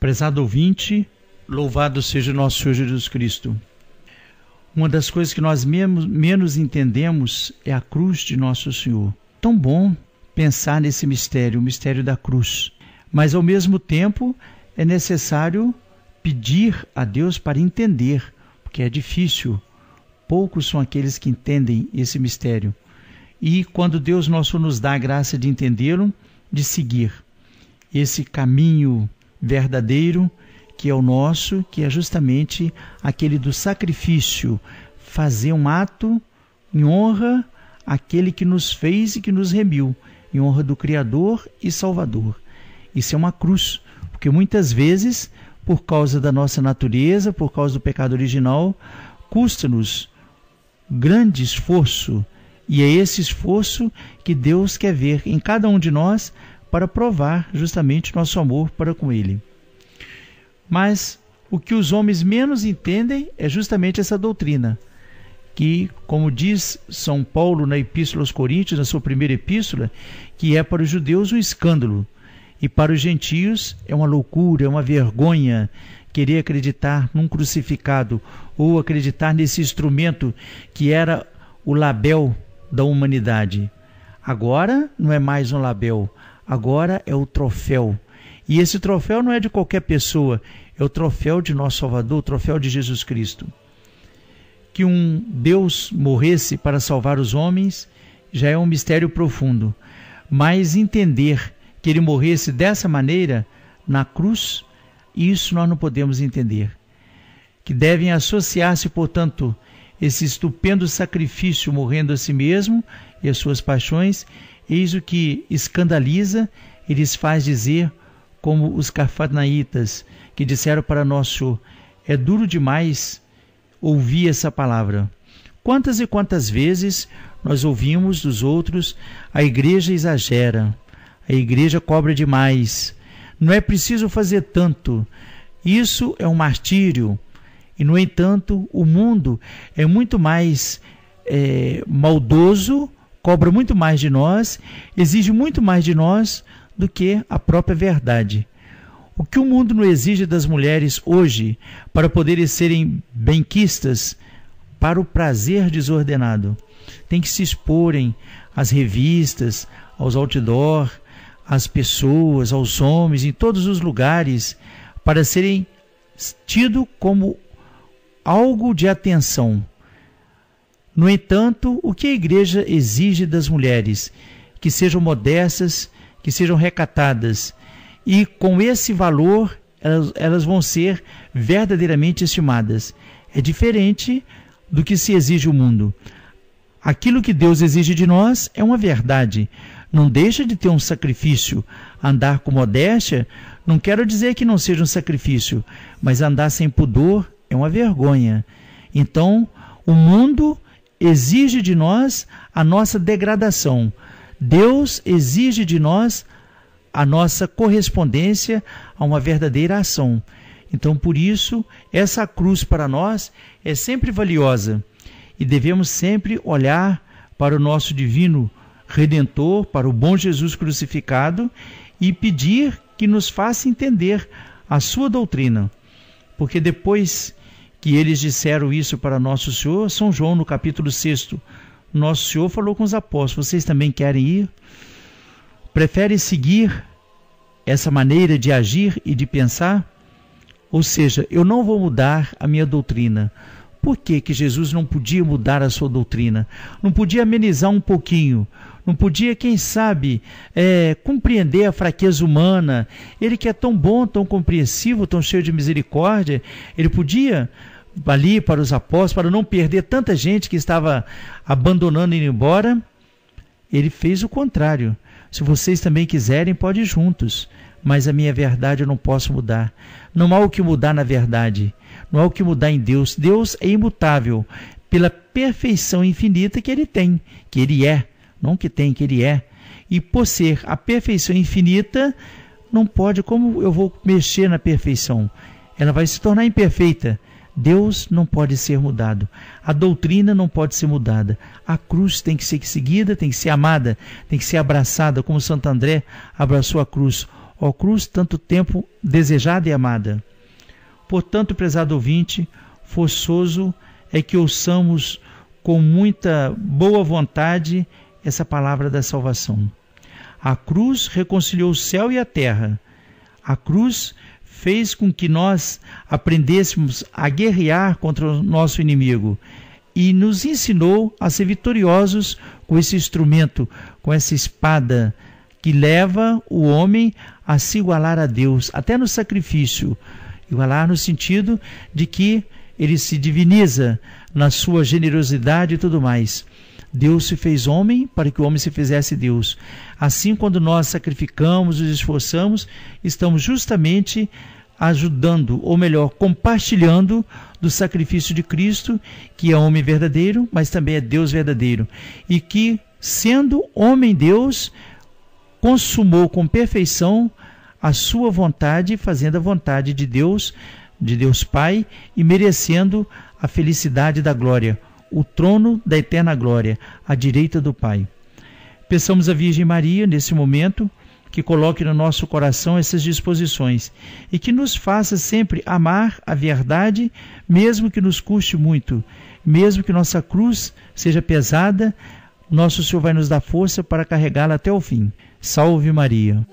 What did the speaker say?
Prezado ouvinte, louvado seja nosso Senhor Jesus Cristo. Uma das coisas que nós menos entendemos é a cruz de nosso Senhor. Tão bom pensar nesse mistério, o mistério da cruz. Mas ao mesmo tempo é necessário pedir a Deus para entender, porque é difícil. Poucos são aqueles que entendem esse mistério. E quando Deus nosso nos dá a graça de entendê-lo, de seguir esse caminho verdadeiro que é o nosso, que é justamente aquele do sacrifício, fazer um ato em honra àquele que nos fez e que nos remiu, em honra do Criador e Salvador. Isso é uma cruz, porque muitas vezes, por causa da nossa natureza, por causa do pecado original, custa-nos grande esforço, e é esse esforço que Deus quer ver em cada um de nós para provar justamente nosso amor para com Ele. Mas o que os homens menos entendem é justamente essa doutrina, que, como diz São Paulo na Epístola aos Coríntios, na sua primeira epístola, que é para os judeus um escândalo e para os gentios é uma loucura, é uma vergonha querer acreditar num crucificado ou acreditar nesse instrumento que era o label da humanidade. Agora não é mais um label, agora é o troféu. E esse troféu não é de qualquer pessoa, é o troféu de nosso Salvador, o troféu de Jesus Cristo. Que um Deus morresse para salvar os homens já é um mistério profundo, mas entender que ele morresse dessa maneira na cruz, isso nós não podemos entender. Que devem associar-se, portanto, esse estupendo sacrifício morrendo a si mesmo e as suas paixões, eis o que escandaliza e lhes faz dizer, como os cafarnaítas, que disseram para nosso é duro demais ouvir essa palavra. Quantas e quantas vezes nós ouvimos dos outros a igreja exagera, a igreja cobra demais, não é preciso fazer tanto. Isso é um martírio. E, no entanto, o mundo é muito mais é, maldoso, cobra muito mais de nós, exige muito mais de nós do que a própria verdade. O que o mundo não exige das mulheres hoje para poderem serem benquistas para o prazer desordenado? Tem que se exporem às revistas, aos outdoor, às pessoas, aos homens, em todos os lugares, para serem tido como algo de atenção. No entanto, o que a igreja exige das mulheres? Que sejam modestas, que sejam recatadas, e com esse valor elas, elas vão ser verdadeiramente estimadas. É diferente do que se exige o mundo. Aquilo que Deus exige de nós é uma verdade. Não deixa de ter um sacrifício. Andar com modéstia, não quero dizer que não seja um sacrifício, mas andar sem pudor é uma vergonha. Então, o mundo exige de nós a nossa degradação. Deus exige de nós a nossa correspondência a uma verdadeira ação. Então, por isso, essa cruz para nós é sempre valiosa e devemos sempre olhar para o nosso divino redentor, para o bom Jesus crucificado e pedir que nos faça entender a sua doutrina. Porque depois que eles disseram isso para nosso Senhor, São João no capítulo 6, nosso Senhor falou com os apóstolos: vocês também querem ir? Preferem seguir essa maneira de agir e de pensar? Ou seja, eu não vou mudar a minha doutrina. Por que, que Jesus não podia mudar a sua doutrina? Não podia amenizar um pouquinho? Não podia, quem sabe, é, compreender a fraqueza humana? Ele que é tão bom, tão compreensivo, tão cheio de misericórdia, ele podia ali para os apóstolos, para não perder tanta gente que estava abandonando e indo embora? Ele fez o contrário. Se vocês também quiserem, pode ir juntos. Mas a minha verdade eu não posso mudar. Não há o que mudar na verdade. Não há o que mudar em Deus. Deus é imutável pela perfeição infinita que ele tem, que ele é. Não que tem, que ele é. E por ser a perfeição infinita, não pode, como eu vou mexer na perfeição? Ela vai se tornar imperfeita. Deus não pode ser mudado. A doutrina não pode ser mudada. A cruz tem que ser seguida, tem que ser amada, tem que ser abraçada, como Santo André abraçou a cruz. ó cruz tanto tempo desejada e amada. Portanto, prezado ouvinte, forçoso é que ouçamos com muita boa vontade essa palavra da salvação. A cruz reconciliou o céu e a terra. A cruz fez com que nós aprendêssemos a guerrear contra o nosso inimigo e nos ensinou a ser vitoriosos com esse instrumento, com essa espada que leva o homem a se igualar a Deus, até no sacrifício. Igualar no sentido de que ele se diviniza na sua generosidade e tudo mais. Deus se fez homem para que o homem se fizesse Deus. Assim, quando nós sacrificamos, nos esforçamos, estamos justamente ajudando, ou melhor, compartilhando do sacrifício de Cristo, que é homem verdadeiro, mas também é Deus verdadeiro, e que, sendo homem Deus, consumou com perfeição a sua vontade, fazendo a vontade de Deus, de Deus Pai, e merecendo a felicidade da glória, o trono da eterna glória, à direita do Pai. Peçamos a Virgem Maria, nesse momento, que coloque no nosso coração essas disposições e que nos faça sempre amar a verdade, mesmo que nos custe muito, mesmo que nossa cruz seja pesada, nosso Senhor vai nos dar força para carregá-la até o fim. Salve Maria.